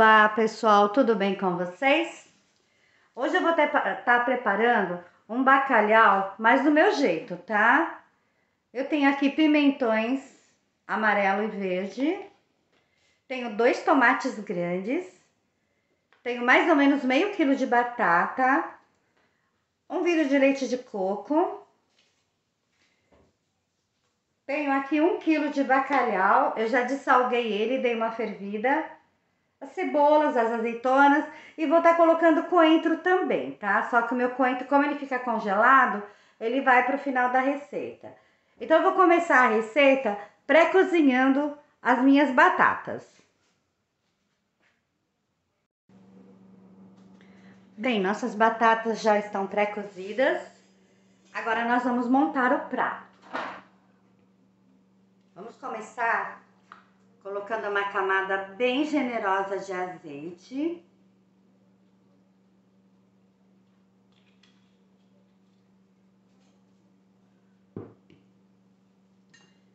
Olá pessoal, tudo bem com vocês? Hoje eu vou estar tá preparando um bacalhau, mas do meu jeito, tá? Eu tenho aqui pimentões amarelo e verde, tenho dois tomates grandes, tenho mais ou menos meio quilo de batata, um vidro de leite de coco, tenho aqui um quilo de bacalhau, eu já dessalguei ele, dei uma fervida as cebolas, as azeitonas e vou estar tá colocando coentro também, tá? Só que o meu coentro, como ele fica congelado, ele vai para o final da receita. Então eu vou começar a receita pré-cozinhando as minhas batatas. Bem, nossas batatas já estão pré-cozidas. Agora nós vamos montar o prato. Vamos começar colocando uma camada bem generosa de azeite.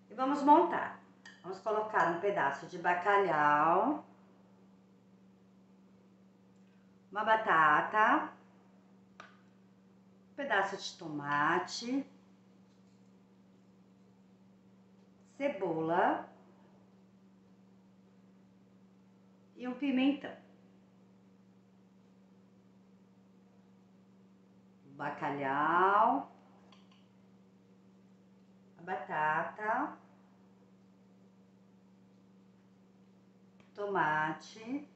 E vamos montar. Vamos colocar um pedaço de bacalhau, uma batata, um pedaço de tomate, cebola, e um pimentão. Bacalhau, a batata, tomate,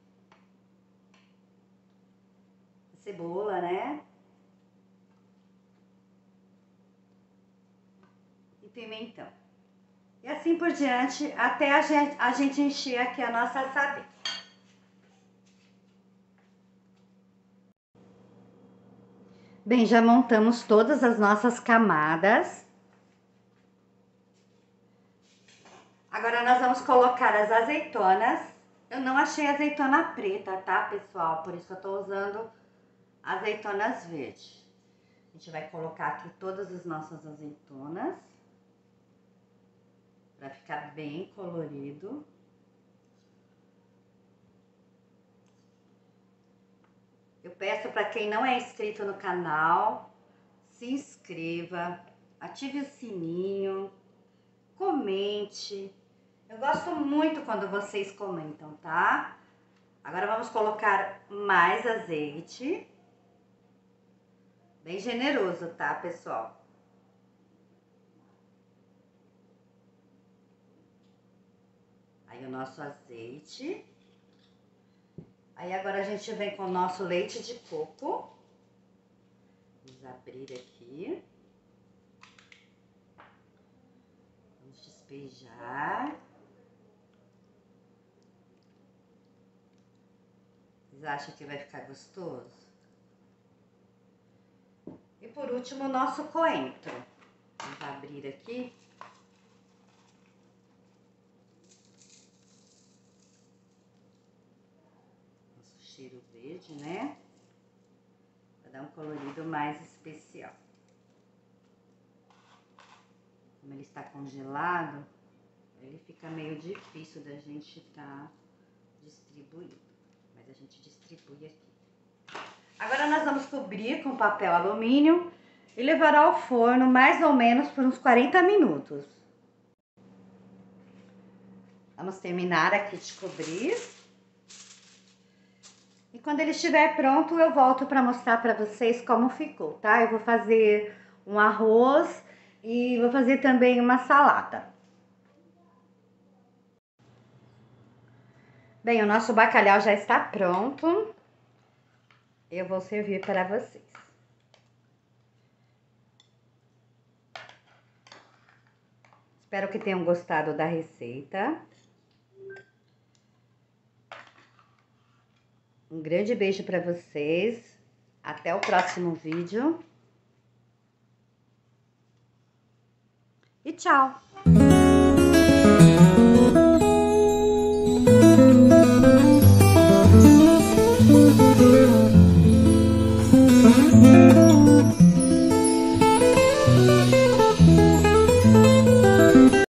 cebola, né? E pimentão. E assim por diante, até a gente, a gente encher aqui a nossa assadeira. Bem, já montamos todas as nossas camadas. Agora nós vamos colocar as azeitonas. Eu não achei azeitona preta, tá, pessoal? Por isso eu tô usando azeitonas verdes. A gente vai colocar aqui todas as nossas azeitonas. Pra ficar bem colorido. Eu peço para quem não é inscrito no canal, se inscreva, ative o sininho, comente. Eu gosto muito quando vocês comentam, tá? Agora vamos colocar mais azeite. Bem generoso, tá, pessoal? Aí o nosso azeite. Aí agora a gente vem com o nosso leite de coco. Vamos abrir aqui. Vamos despejar. Vocês acham que vai ficar gostoso? E por último, o nosso coentro. Vamos abrir aqui. Cheiro verde, né? Pra dar um colorido mais especial. Como ele está congelado, ele fica meio difícil da gente tá distribuindo. Mas a gente distribui aqui. Agora nós vamos cobrir com papel alumínio e levar ao forno mais ou menos por uns 40 minutos. Vamos terminar aqui de cobrir. E quando ele estiver pronto, eu volto para mostrar para vocês como ficou, tá? Eu vou fazer um arroz e vou fazer também uma salada. Bem, o nosso bacalhau já está pronto. Eu vou servir para vocês. Espero que tenham gostado da receita. Um grande beijo para vocês. Até o próximo vídeo. E tchau!